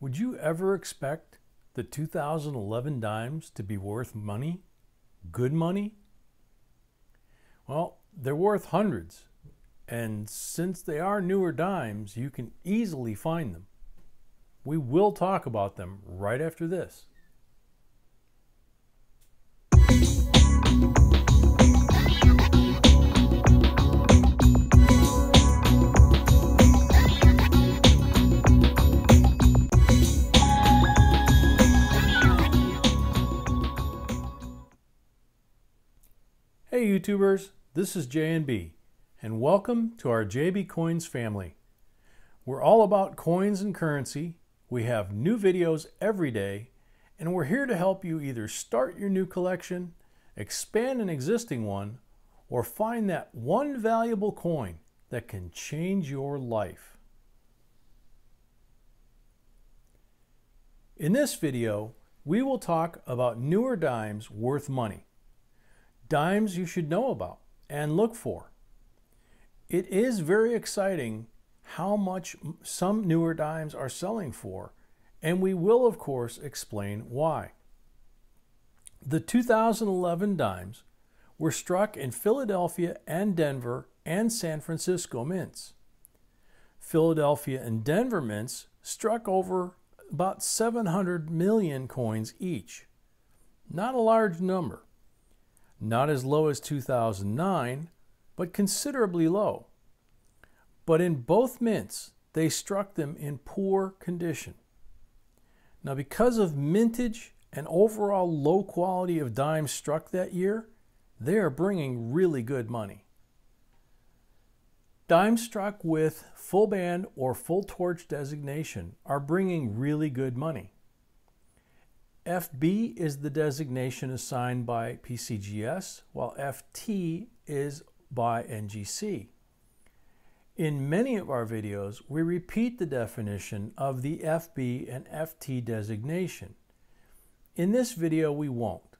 Would you ever expect the 2011 dimes to be worth money? Good money? Well, they're worth hundreds. And since they are newer dimes, you can easily find them. We will talk about them right after this. Hey YouTubers, this is JNB, and welcome to our JB Coins family. We're all about coins and currency. We have new videos every day, and we're here to help you either start your new collection, expand an existing one, or find that one valuable coin that can change your life. In this video, we will talk about newer dimes worth money dimes you should know about and look for. It is very exciting how much some newer dimes are selling for, and we will, of course, explain why. The 2011 dimes were struck in Philadelphia and Denver and San Francisco mints. Philadelphia and Denver mints struck over about 700 million coins each. Not a large number not as low as 2009, but considerably low. But in both mints, they struck them in poor condition. Now, because of mintage and overall low quality of dimes struck that year, they are bringing really good money. Dimes struck with full band or full torch designation are bringing really good money. FB is the designation assigned by PCGS, while FT is by NGC. In many of our videos, we repeat the definition of the FB and FT designation. In this video, we won't,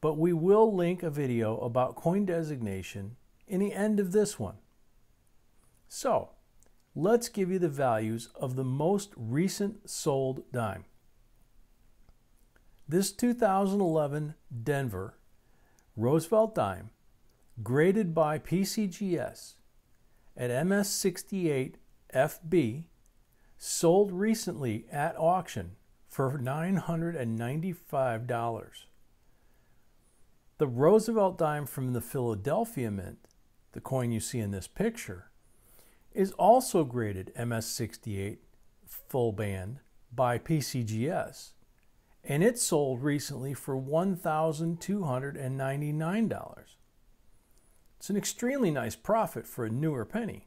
but we will link a video about coin designation in the end of this one. So, let's give you the values of the most recent sold dime. This 2011 Denver Roosevelt dime, graded by PCGS at MS68 FB, sold recently at auction for $995. The Roosevelt dime from the Philadelphia Mint, the coin you see in this picture, is also graded MS68 full band by PCGS and it sold recently for $1,299. It's an extremely nice profit for a newer penny.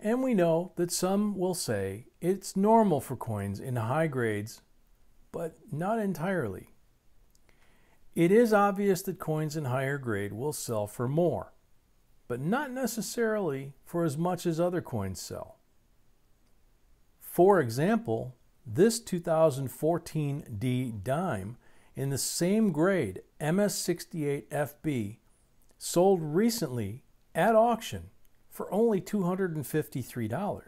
And we know that some will say it's normal for coins in high grades, but not entirely. It is obvious that coins in higher grade will sell for more, but not necessarily for as much as other coins sell. For example, this 2014 D dime in the same grade, MS68FB, sold recently at auction for only $253.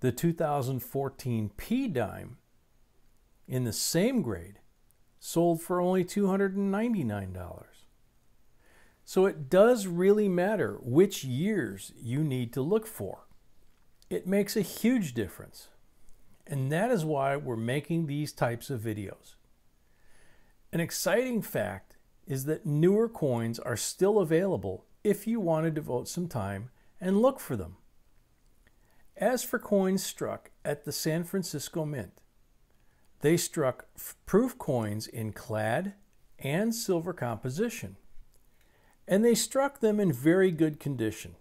The 2014 P dime in the same grade sold for only $299. So it does really matter which years you need to look for. It makes a huge difference. And that is why we're making these types of videos. An exciting fact is that newer coins are still available if you want to devote some time and look for them. As for coins struck at the San Francisco Mint, they struck proof coins in clad and silver composition, and they struck them in very good condition,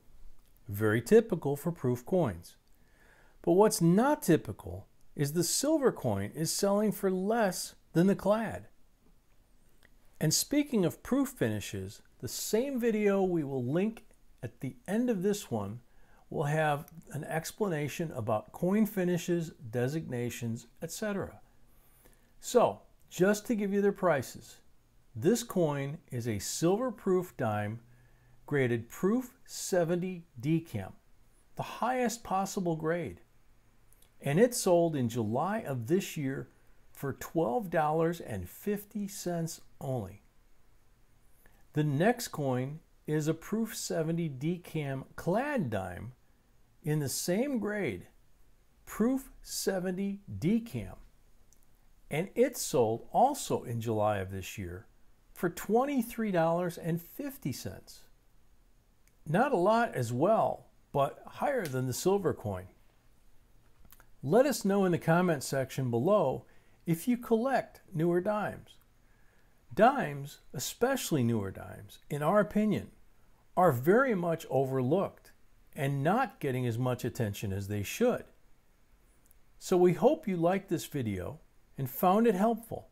very typical for proof coins. But what's not typical is the silver coin is selling for less than the clad. And speaking of proof finishes, the same video we will link at the end of this one will have an explanation about coin finishes, designations, etc. So, just to give you their prices, this coin is a silver proof dime graded proof 70 DCAM, the highest possible grade and it sold in July of this year for $12.50 only. The next coin is a Proof 70 DCAM clad dime in the same grade, Proof 70 DCAM. And it sold also in July of this year for $23.50. Not a lot as well, but higher than the silver coin. Let us know in the comments section below if you collect newer dimes. Dimes, especially newer dimes, in our opinion, are very much overlooked and not getting as much attention as they should. So we hope you liked this video and found it helpful.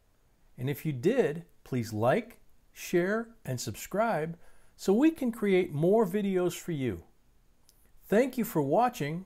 And if you did, please like, share, and subscribe so we can create more videos for you. Thank you for watching